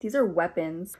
These are weapons.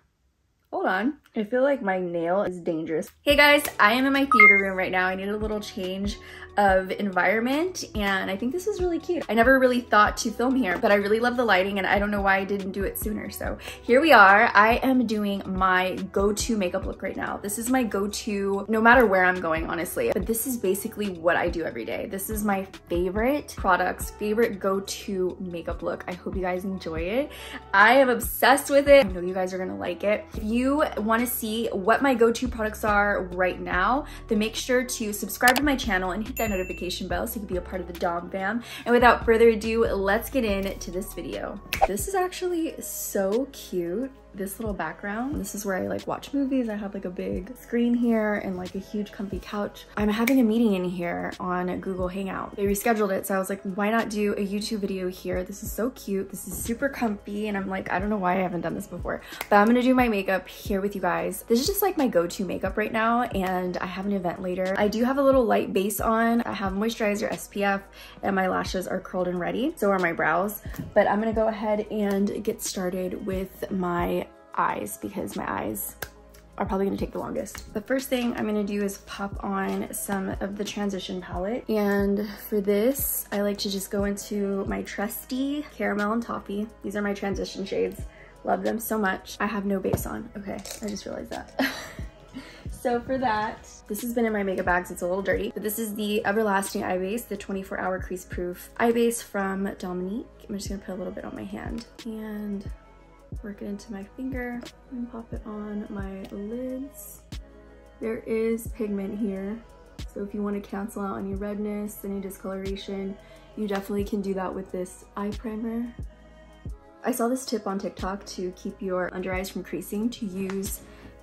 Hold on. I feel like my nail is dangerous. Hey guys, I am in my theater room right now. I need a little change of environment and I think this is really cute. I never really thought to film here, but I really love the lighting and I don't know why I didn't do it sooner. So here we are. I am doing my go-to makeup look right now. This is my go-to no matter where I'm going, honestly. But this is basically what I do every day. This is my favorite products, favorite go-to makeup look. I hope you guys enjoy it. I am obsessed with it. I know you guys are gonna like it. If you wanna see what my go-to products are right now, then make sure to subscribe to my channel and hit that notification bell so you can be a part of the Domfam. And without further ado, let's get into this video. This is actually so cute this little background. This is where I like watch movies. I have like a big screen here and like a huge comfy couch. I'm having a meeting in here on Google Hangout. They rescheduled it. So I was like, why not do a YouTube video here? This is so cute. This is super comfy. And I'm like, I don't know why I haven't done this before, but I'm gonna do my makeup here with you guys. This is just like my go-to makeup right now. And I have an event later. I do have a little light base on. I have moisturizer, SPF, and my lashes are curled and ready. So are my brows. But I'm gonna go ahead and get started with my eyes because my eyes are probably gonna take the longest. The first thing I'm gonna do is pop on some of the transition palette. And for this, I like to just go into my trusty caramel and toffee. These are my transition shades. Love them so much. I have no base on. Okay, I just realized that. So for that, this has been in my makeup bags. It's a little dirty, but this is the Everlasting Eye Base, the 24 hour crease proof eye base from Dominique. I'm just gonna put a little bit on my hand and work it into my finger and pop it on my lids. There is pigment here, so if you want to cancel out any redness, any discoloration, you definitely can do that with this eye primer. I saw this tip on TikTok to keep your under eyes from creasing to use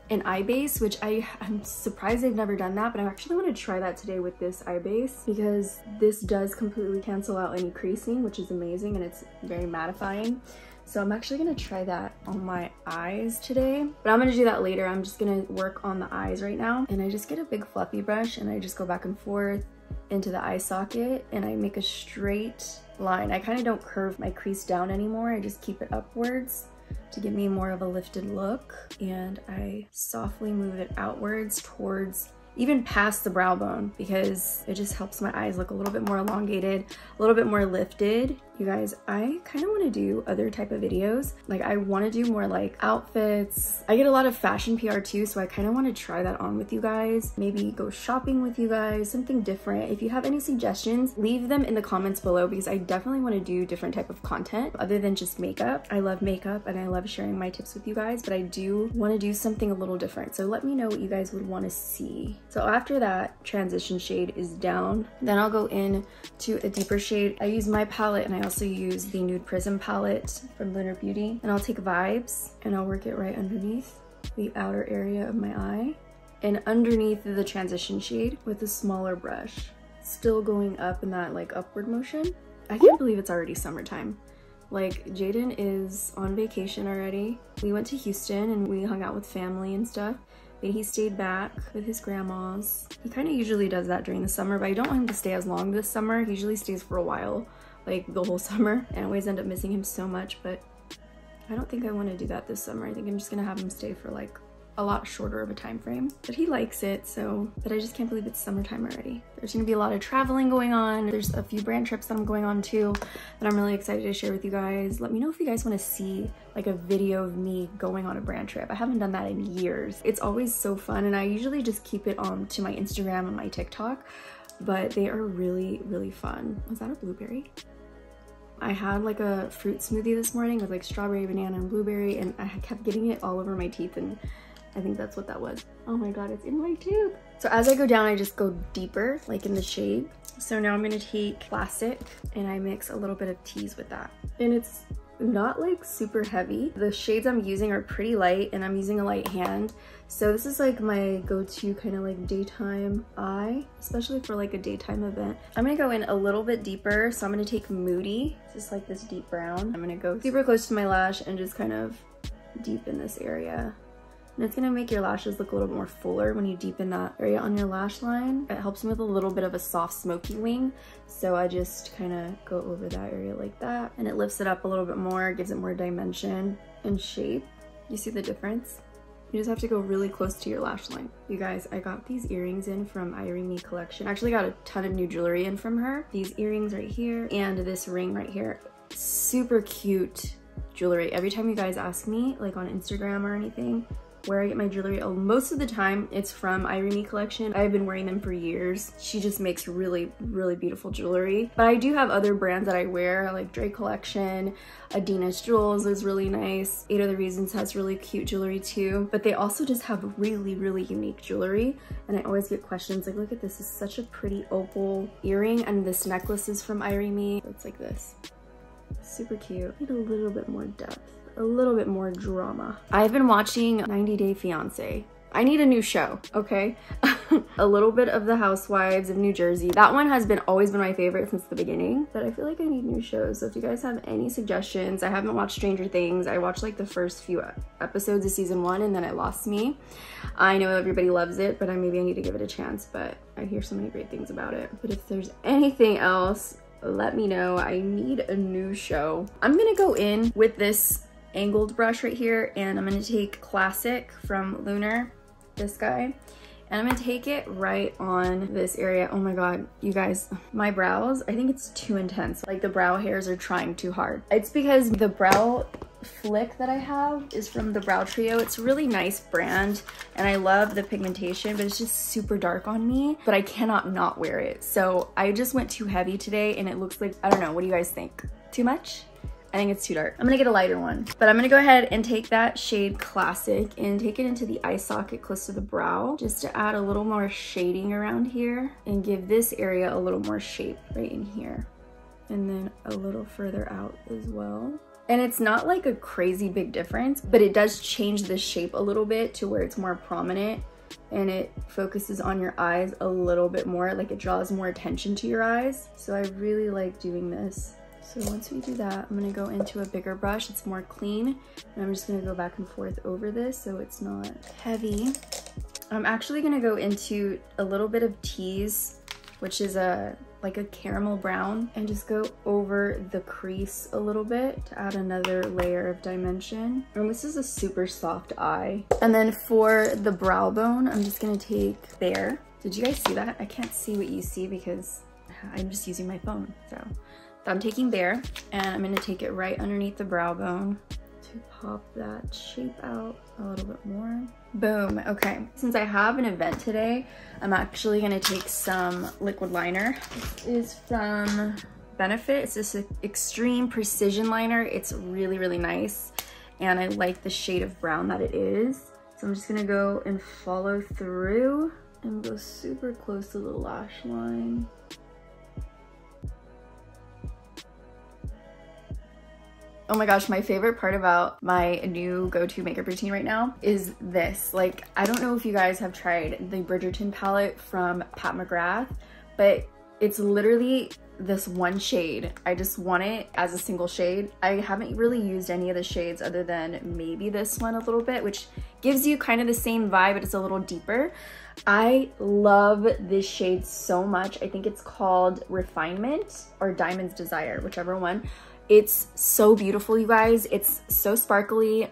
an eye base, which I, I'm surprised I've never done that, but I actually want to try that today with this eye base because this does completely cancel out any creasing, which is amazing and it's very mattifying. So I'm actually gonna try that on my eyes today, but I'm gonna do that later. I'm just gonna work on the eyes right now. And I just get a big fluffy brush and I just go back and forth into the eye socket and I make a straight line. I kind of don't curve my crease down anymore. I just keep it upwards to give me more of a lifted look. And I softly move it outwards towards even past the brow bone because it just helps my eyes look a little bit more elongated, a little bit more lifted. You guys, I kind of want to do other type of videos. Like I want to do more like outfits. I get a lot of fashion PR too, so I kind of want to try that on with you guys. Maybe go shopping with you guys, something different. If you have any suggestions, leave them in the comments below because I definitely want to do different type of content other than just makeup. I love makeup and I love sharing my tips with you guys, but I do want to do something a little different. So let me know what you guys would want to see. So after that transition shade is down, then I'll go in to a deeper shade. I use my palette and I also use the Nude Prism palette from Lunar Beauty. And I'll take Vibes and I'll work it right underneath the outer area of my eye and underneath the transition shade with a smaller brush. Still going up in that like upward motion. I can't believe it's already summertime. Like Jaden is on vacation already. We went to Houston and we hung out with family and stuff but he stayed back with his grandmas. He kind of usually does that during the summer, but I don't want him to stay as long this summer. He usually stays for a while like the whole summer and always end up missing him so much but I don't think I want to do that this summer. I think I'm just gonna have him stay for like a lot shorter of a time frame. But he likes it so but I just can't believe it's summertime already. There's gonna be a lot of traveling going on. There's a few brand trips that I'm going on too that I'm really excited to share with you guys. Let me know if you guys want to see like a video of me going on a brand trip. I haven't done that in years. It's always so fun and I usually just keep it on to my Instagram and my TikTok but they are really really fun. Was that a blueberry I had like a fruit smoothie this morning with like strawberry, banana, and blueberry, and I kept getting it all over my teeth, and I think that's what that was. Oh my god, it's in my tooth. So as I go down, I just go deeper, like in the shade. So now I'm gonna take plastic, and I mix a little bit of tease with that. And it's not like super heavy. The shades I'm using are pretty light, and I'm using a light hand. So this is like my go-to kind of like daytime eye, especially for like a daytime event. I'm gonna go in a little bit deeper. So I'm gonna take Moody, just like this deep brown. I'm gonna go super close to my lash and just kind of deepen this area. And it's gonna make your lashes look a little more fuller when you deepen that area on your lash line. It helps me with a little bit of a soft smoky wing. So I just kind of go over that area like that. And it lifts it up a little bit more, gives it more dimension and shape. You see the difference? You just have to go really close to your lash line. You guys, I got these earrings in from Irene collection. I actually got a ton of new jewelry in from her. These earrings right here and this ring right here. Super cute jewelry. Every time you guys ask me, like on Instagram or anything, where I get my jewelry. Most of the time it's from Irene collection. I've been wearing them for years. She just makes really, really beautiful jewelry. But I do have other brands that I wear like Dre collection, Adina's Jewels is really nice. Eight Other Reasons has really cute jewelry too. But they also just have really, really unique jewelry. And I always get questions like, look at this, is such a pretty opal earring. And this necklace is from Irene. It's like this. Super cute. Need a little bit more depth a little bit more drama. I've been watching 90 Day Fiance. I need a new show, okay? a little bit of the Housewives of New Jersey. That one has been always been my favorite since the beginning, but I feel like I need new shows. So if you guys have any suggestions, I haven't watched Stranger Things. I watched like the first few episodes of season one and then it lost me. I know everybody loves it, but I maybe I need to give it a chance, but I hear so many great things about it. But if there's anything else, let me know. I need a new show. I'm gonna go in with this angled brush right here and I'm gonna take Classic from Lunar, this guy, and I'm gonna take it right on this area. Oh my God, you guys, my brows, I think it's too intense. Like the brow hairs are trying too hard. It's because the brow flick that I have is from the Brow Trio. It's a really nice brand and I love the pigmentation, but it's just super dark on me, but I cannot not wear it. So I just went too heavy today and it looks like, I don't know, what do you guys think? Too much? I think it's too dark. I'm gonna get a lighter one. But I'm gonna go ahead and take that shade Classic and take it into the eye socket close to the brow just to add a little more shading around here and give this area a little more shape right in here. And then a little further out as well. And it's not like a crazy big difference, but it does change the shape a little bit to where it's more prominent and it focuses on your eyes a little bit more, like it draws more attention to your eyes. So I really like doing this. So once we do that, I'm gonna go into a bigger brush. It's more clean. And I'm just gonna go back and forth over this so it's not heavy. I'm actually gonna go into a little bit of tease, which is a like a caramel brown and just go over the crease a little bit to add another layer of dimension. And this is a super soft eye. And then for the brow bone, I'm just gonna take there. Did you guys see that? I can't see what you see because I'm just using my phone, so. I'm taking there and I'm gonna take it right underneath the brow bone to pop that shape out a little bit more. Boom, okay. Since I have an event today, I'm actually gonna take some liquid liner. This is from Benefit. It's this Xtreme precision liner. It's really, really nice. And I like the shade of brown that it is. So I'm just gonna go and follow through and go super close to the lash line. Oh my gosh, my favorite part about my new go-to makeup routine right now is this. Like, I don't know if you guys have tried the Bridgerton palette from Pat McGrath, but it's literally this one shade. I just want it as a single shade. I haven't really used any of the shades other than maybe this one a little bit, which gives you kind of the same vibe, but it's a little deeper. I love this shade so much. I think it's called Refinement or Diamond's Desire, whichever one. It's so beautiful, you guys. It's so sparkly.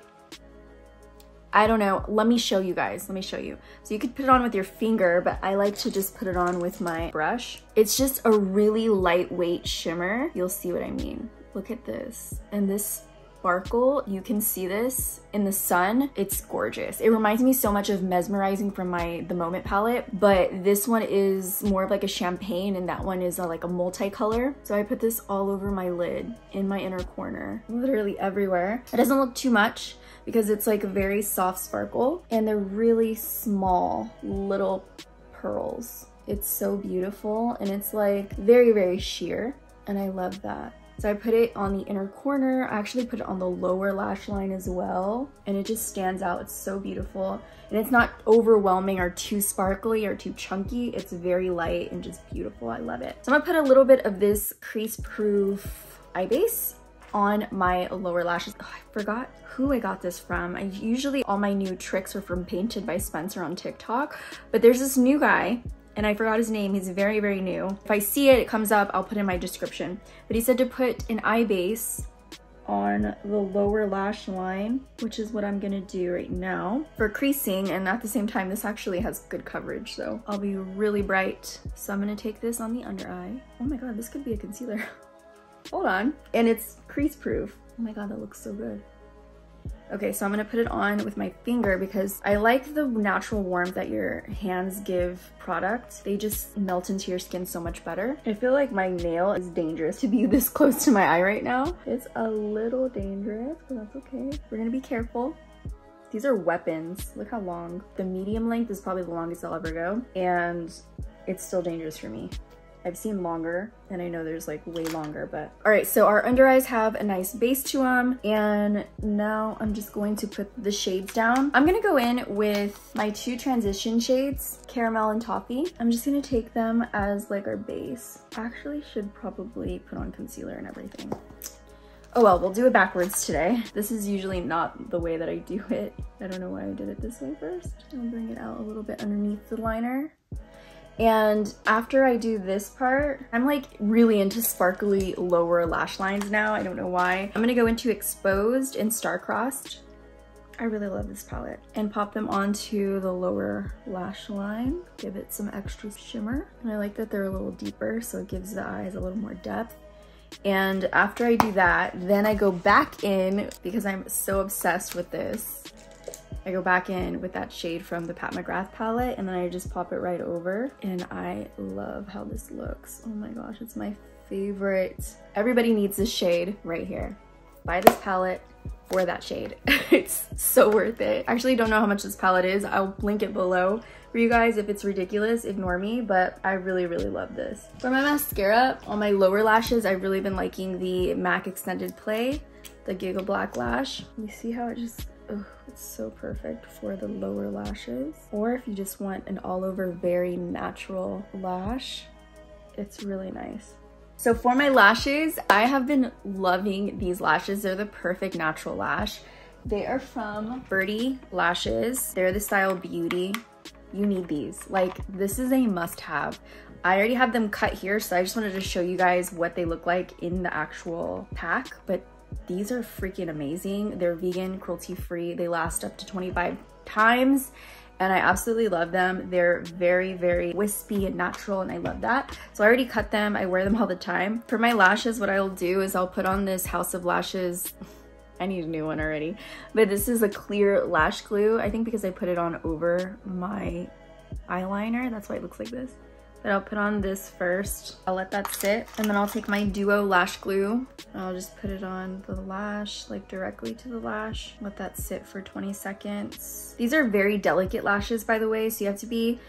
I don't know. Let me show you guys. Let me show you. So you could put it on with your finger, but I like to just put it on with my brush. It's just a really lightweight shimmer. You'll see what I mean. Look at this. And this sparkle. You can see this in the sun. It's gorgeous. It reminds me so much of Mesmerizing from my The Moment palette, but this one is more of like a champagne and that one is a, like a multicolor. So I put this all over my lid in my inner corner, literally everywhere. It doesn't look too much because it's like a very soft sparkle and they're really small little pearls. It's so beautiful and it's like very, very sheer and I love that. So I put it on the inner corner. I actually put it on the lower lash line as well. And it just stands out. It's so beautiful. And it's not overwhelming or too sparkly or too chunky. It's very light and just beautiful. I love it. So I'm gonna put a little bit of this crease proof eye base on my lower lashes. Oh, I forgot who I got this from. I usually all my new tricks are from Painted by Spencer on TikTok, but there's this new guy and I forgot his name. He's very, very new. If I see it, it comes up, I'll put in my description. But he said to put an eye base on the lower lash line, which is what I'm gonna do right now for creasing. And at the same time, this actually has good coverage, so I'll be really bright. So I'm gonna take this on the under eye. Oh my God, this could be a concealer. Hold on. And it's crease proof. Oh my God, that looks so good. Okay, so I'm gonna put it on with my finger because I like the natural warmth that your hands give product. They just melt into your skin so much better. I feel like my nail is dangerous to be this close to my eye right now. It's a little dangerous, but that's okay. We're gonna be careful. These are weapons. Look how long. The medium length is probably the longest I'll ever go, and it's still dangerous for me. I've seen longer and I know there's like way longer, but all right, so our under eyes have a nice base to them. And now I'm just going to put the shades down. I'm gonna go in with my two transition shades, Caramel and Toffee. I'm just gonna take them as like our base. Actually should probably put on concealer and everything. Oh well, we'll do it backwards today. This is usually not the way that I do it. I don't know why I did it this way first. I'll bring it out a little bit underneath the liner. And after I do this part, I'm like really into sparkly lower lash lines now. I don't know why. I'm gonna go into Exposed and Star-Crossed. I really love this palette. And pop them onto the lower lash line. Give it some extra shimmer. And I like that they're a little deeper, so it gives the eyes a little more depth. And after I do that, then I go back in because I'm so obsessed with this I go back in with that shade from the Pat McGrath palette and then I just pop it right over and I love how this looks. Oh my gosh, it's my favorite. Everybody needs this shade right here. Buy this palette for that shade. it's so worth it. I actually don't know how much this palette is. I'll link it below for you guys. If it's ridiculous, ignore me, but I really, really love this. For my mascara, on my lower lashes, I've really been liking the MAC Extended Play, the Gigablack Lash. You see how it just It's so perfect for the lower lashes. Or if you just want an all over very natural lash, it's really nice. So for my lashes, I have been loving these lashes. They're the perfect natural lash. They are from Birdy Lashes. They're the style Beauty. You need these. Like, this is a must have. I already have them cut here, so I just wanted to show you guys what they look like in the actual pack, but these are freaking amazing. They're vegan, cruelty free. They last up to 25 times and I absolutely love them. They're very, very wispy and natural and I love that. So I already cut them. I wear them all the time. For my lashes, what I'll do is I'll put on this House of Lashes I need a new one already. But this is a clear lash glue. I think because I put it on over my eyeliner. That's why it looks like this. But I'll put on this first. I'll let that sit. And then I'll take my Duo Lash Glue. I'll just put it on the lash, like directly to the lash. Let that sit for 20 seconds. These are very delicate lashes, by the way, so you have to be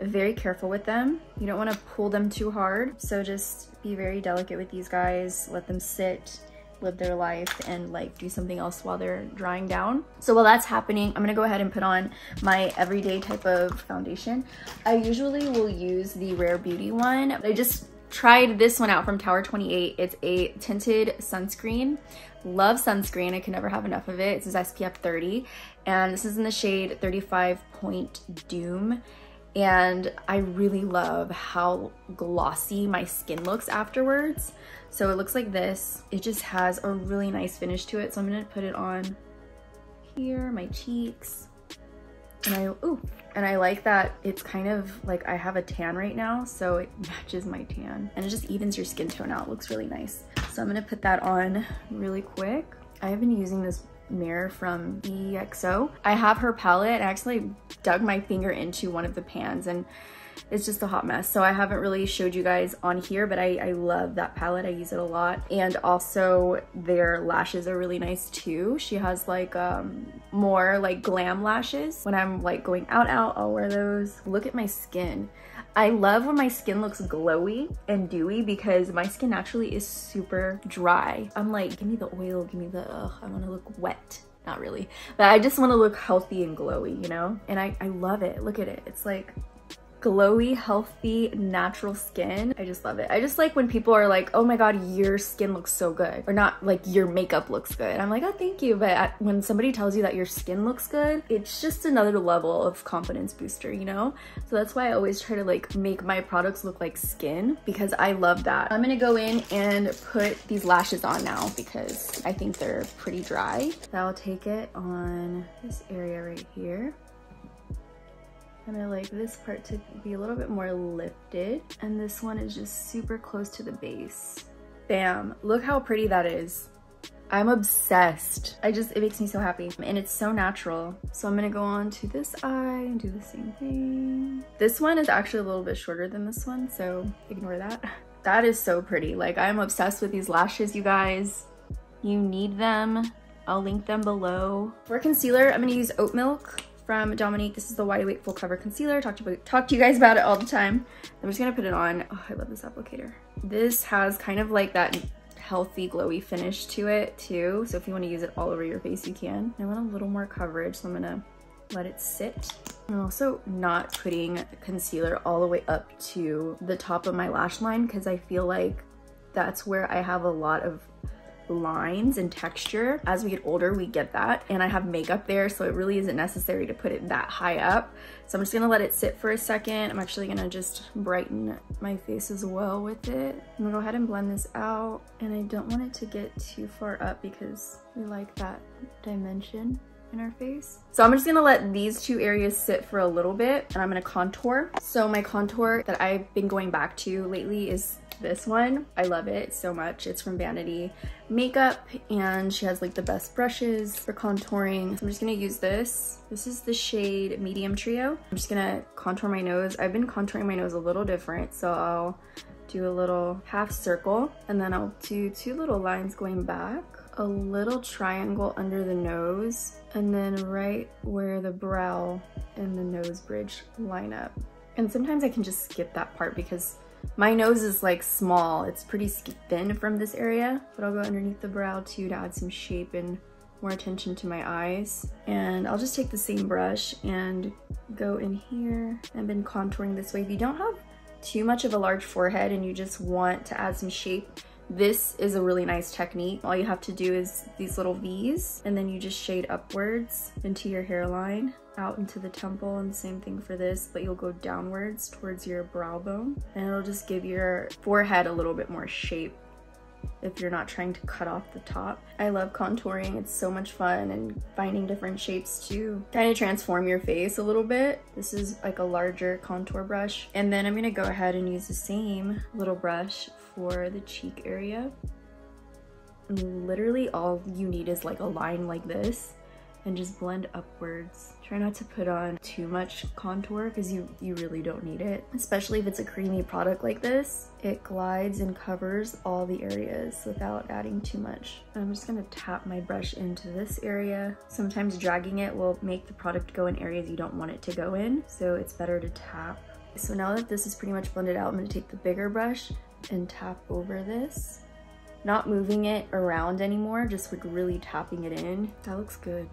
very careful with them. You don't want to pull them too hard. So just be very delicate with these guys. Let them sit live their life and like do something else while they're drying down. So while that's happening, I'm gonna go ahead and put on my everyday type of foundation. I usually will use the Rare Beauty one. I just tried this one out from Tower 28. It's a tinted sunscreen. Love sunscreen. I can never have enough of it. It says SPF 30 and this is in the shade 35 Point Dume and I really love how glossy my skin looks afterwards. So it looks like this. It just has a really nice finish to it. So I'm gonna put it on here, my cheeks. And I, ooh, and I like that it's kind of like I have a tan right now, so it matches my tan. And it just evens your skin tone out, it looks really nice. So I'm gonna put that on really quick. I have been using this mirror from EXO. I have her palette. I actually dug my finger into one of the pans and it's just a hot mess. So I haven't really showed you guys on here, but I, I love that palette. I use it a lot. And also their lashes are really nice too. She has like um, more like glam lashes. When I'm like going out out, I'll wear those. Look at my skin. I love when my skin looks glowy and dewy because my skin naturally is super dry. I'm like, give me the oil, give me the, ugh, I wanna look wet. Not really, but I just wanna look healthy and glowy, you know? And I, I love it, look at it. It's like glowy, healthy, natural skin. I just love it. I just like when people are like, oh my God, your skin looks so good. Or not like your makeup looks good. I'm like, oh, thank you. But when somebody tells you that your skin looks good, it's just another level of confidence booster, you know? So that's why I always try to like make my products look like skin because I love that. I'm gonna go in and put these lashes on now because I think they're pretty dry. So I'll take it on this area right here. And I like this part to be a little bit more lifted. And this one is just super close to the base. Bam, look how pretty that is. I'm obsessed. I just, it makes me so happy. And it's so natural. So I'm gonna go on to this eye and do the same thing. This one is actually a little bit shorter than this one, so ignore that. That is so pretty. Like I'm obsessed with these lashes, you guys. You need them. I'll link them below. For concealer, I'm gonna use Oat Milk from Dominique. This is the Wide Awake Full Cover Concealer. Talk to, talk to you guys about it all the time. I'm just gonna put it on. Oh, I love this applicator. This has kind of like that healthy glowy finish to it too. So if you wanna use it all over your face, you can. I want a little more coverage, so I'm gonna let it sit. I'm also not putting concealer all the way up to the top of my lash line because I feel like that's where I have a lot of lines and texture. As we get older, we get that. And I have makeup there, so it really isn't necessary to put it that high up. So I'm just gonna let it sit for a second. I'm actually gonna just brighten my face as well with it. I'm gonna go ahead and blend this out. And I don't want it to get too far up because we like that dimension in our face. So I'm just gonna let these two areas sit for a little bit and I'm gonna contour. So my contour that I've been going back to lately is this one. I love it so much. It's from Vanity Makeup and she has like the best brushes for contouring. So I'm just gonna use this. This is the shade Medium Trio. I'm just gonna contour my nose. I've been contouring my nose a little different so I'll do a little half circle and then I'll do two little lines going back a little triangle under the nose and then right where the brow and the nose bridge line up. And sometimes I can just skip that part because my nose is like small. It's pretty thin from this area, but I'll go underneath the brow too to add some shape and more attention to my eyes. And I'll just take the same brush and go in here and been contouring this way. If you don't have too much of a large forehead and you just want to add some shape, this is a really nice technique. All you have to do is these little V's and then you just shade upwards into your hairline out into the temple and same thing for this but you'll go downwards towards your brow bone and it'll just give your forehead a little bit more shape if you're not trying to cut off the top. I love contouring, it's so much fun and finding different shapes to kind of transform your face a little bit. This is like a larger contour brush. And then I'm gonna go ahead and use the same little brush for the cheek area. Literally all you need is like a line like this and just blend upwards. Try not to put on too much contour because you, you really don't need it. Especially if it's a creamy product like this. It glides and covers all the areas without adding too much. I'm just gonna tap my brush into this area. Sometimes dragging it will make the product go in areas you don't want it to go in. So it's better to tap. So now that this is pretty much blended out, I'm gonna take the bigger brush and tap over this not moving it around anymore, just like really tapping it in. That looks good.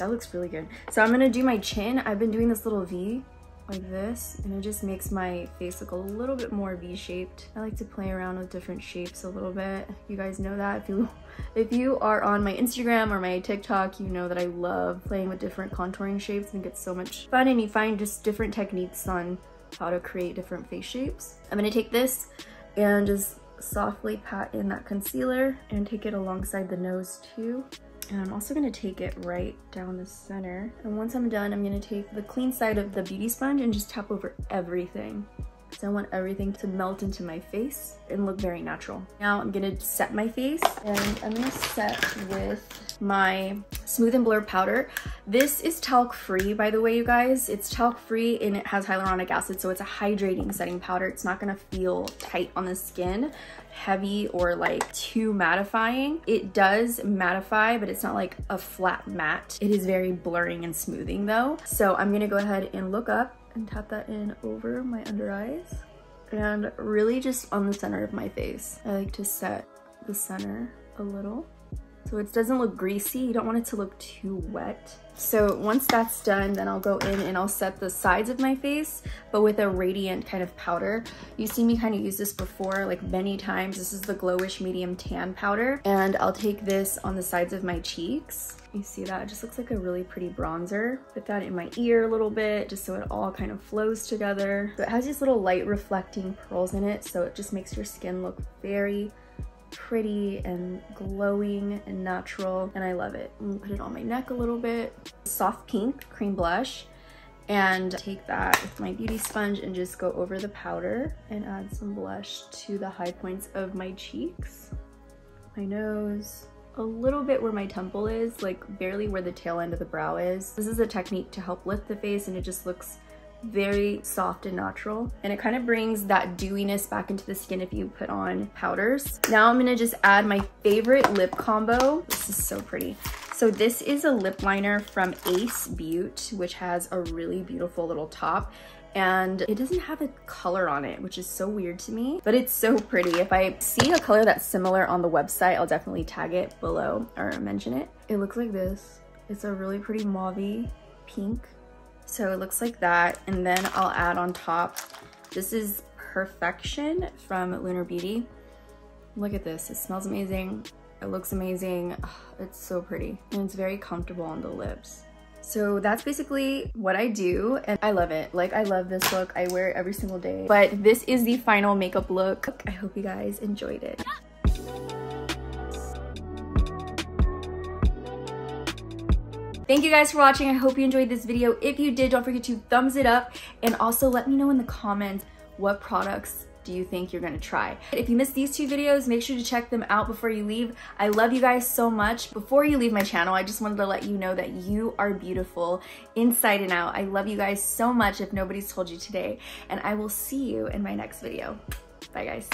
That looks really good. So I'm gonna do my chin. I've been doing this little V like this and it just makes my face look a little bit more V-shaped. I like to play around with different shapes a little bit. You guys know that if you if you are on my Instagram or my TikTok, you know that I love playing with different contouring shapes. I think it's so much fun and you find just different techniques on how to create different face shapes. I'm gonna take this and just softly pat in that concealer and take it alongside the nose too. And I'm also gonna take it right down the center. And once I'm done, I'm gonna take the clean side of the beauty sponge and just tap over everything. So I want everything to melt into my face and look very natural. Now I'm gonna set my face and I'm gonna set with my Smooth and Blur powder. This is talc free, by the way, you guys. It's talc free and it has hyaluronic acid, so it's a hydrating setting powder. It's not gonna feel tight on the skin, heavy or like too mattifying. It does mattify, but it's not like a flat matte. It is very blurring and smoothing though. So I'm gonna go ahead and look up and tap that in over my under eyes and really just on the center of my face. I like to set the center a little so it doesn't look greasy. You don't want it to look too wet. So once that's done, then I'll go in and I'll set the sides of my face, but with a radiant kind of powder. You see me kind of use this before, like many times. This is the Glowish Medium Tan Powder. And I'll take this on the sides of my cheeks. You see that? It just looks like a really pretty bronzer. Put that in my ear a little bit, just so it all kind of flows together. So it has these little light reflecting pearls in it, so it just makes your skin look very pretty and glowing and natural and I love it. I'm gonna put it on my neck a little bit. Soft pink cream blush and take that with my beauty sponge and just go over the powder and add some blush to the high points of my cheeks, my nose, a little bit where my temple is, like barely where the tail end of the brow is. This is a technique to help lift the face and it just looks very soft and natural and it kind of brings that dewiness back into the skin if you put on powders. Now I'm gonna just add my favorite lip combo. This is so pretty. So this is a lip liner from Ace Beauté, which has a really beautiful little top and it doesn't have a color on it, which is so weird to me, but it's so pretty. If I see a color that's similar on the website, I'll definitely tag it below or mention it. It looks like this. It's a really pretty mauve pink so it looks like that. And then I'll add on top, this is Perfection from Lunar Beauty. Look at this, it smells amazing. It looks amazing. It's so pretty and it's very comfortable on the lips. So that's basically what I do and I love it. Like I love this look. I wear it every single day. But this is the final makeup look. I hope you guys enjoyed it. Thank you guys for watching. I hope you enjoyed this video. If you did, don't forget to thumbs it up and also let me know in the comments what products do you think you're gonna try? If you missed these two videos, make sure to check them out before you leave. I love you guys so much. Before you leave my channel, I just wanted to let you know that you are beautiful inside and out. I love you guys so much if nobody's told you today, and I will see you in my next video. Bye guys.